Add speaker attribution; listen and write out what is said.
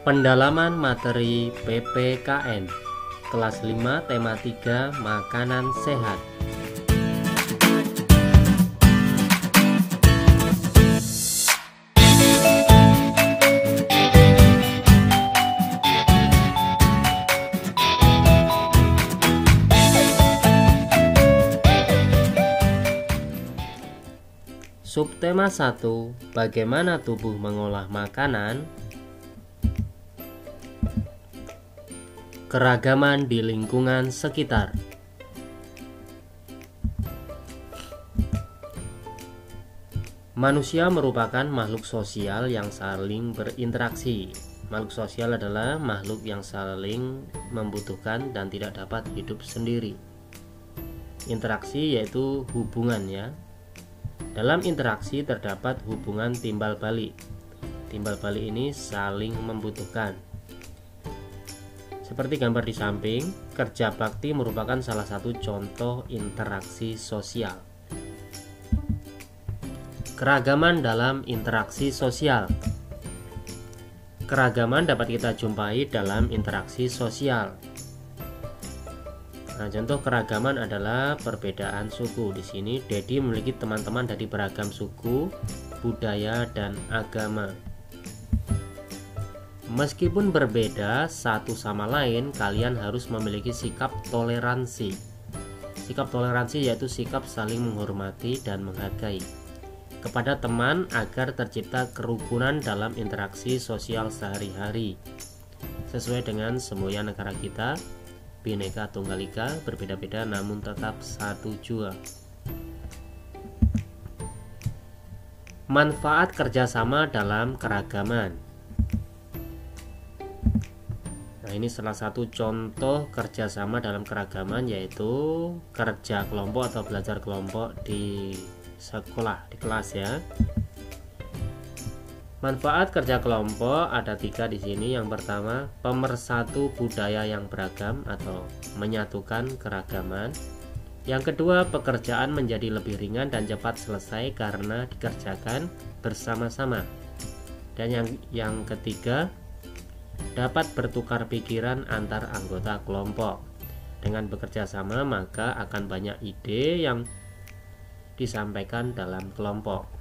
Speaker 1: Pendalaman materi PPKN Kelas 5 tema 3 Makanan Sehat. Subtema 1 Bagaimana tubuh mengolah makanan Keragaman di lingkungan sekitar Manusia merupakan makhluk sosial yang saling berinteraksi Makhluk sosial adalah makhluk yang saling membutuhkan dan tidak dapat hidup sendiri Interaksi yaitu hubungan ya dalam interaksi terdapat hubungan timbal balik. Timbal balik ini saling membutuhkan. Seperti gambar di samping, kerja bakti merupakan salah satu contoh interaksi sosial. Keragaman dalam interaksi sosial. Keragaman dapat kita jumpai dalam interaksi sosial. Nah, contoh keragaman adalah perbedaan suku. Di sini Dedi memiliki teman-teman dari beragam suku, budaya, dan agama. Meskipun berbeda satu sama lain, kalian harus memiliki sikap toleransi. Sikap toleransi yaitu sikap saling menghormati dan menghargai kepada teman agar tercipta kerukunan dalam interaksi sosial sehari-hari. Sesuai dengan semboyan negara kita, Bhinneka Tunggal Ika berbeda-beda namun tetap satu jua. Manfaat kerjasama dalam keragaman. Nah ini salah satu contoh kerjasama dalam keragaman yaitu kerja kelompok atau belajar kelompok di sekolah di kelas ya. Manfaat kerja kelompok ada tiga di sini. Yang pertama, pemersatu budaya yang beragam atau menyatukan keragaman. Yang kedua, pekerjaan menjadi lebih ringan dan cepat selesai karena dikerjakan bersama-sama. Dan yang yang ketiga, dapat bertukar pikiran antar anggota kelompok. Dengan bekerja sama, maka akan banyak ide yang disampaikan dalam kelompok.